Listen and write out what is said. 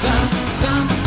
the sun.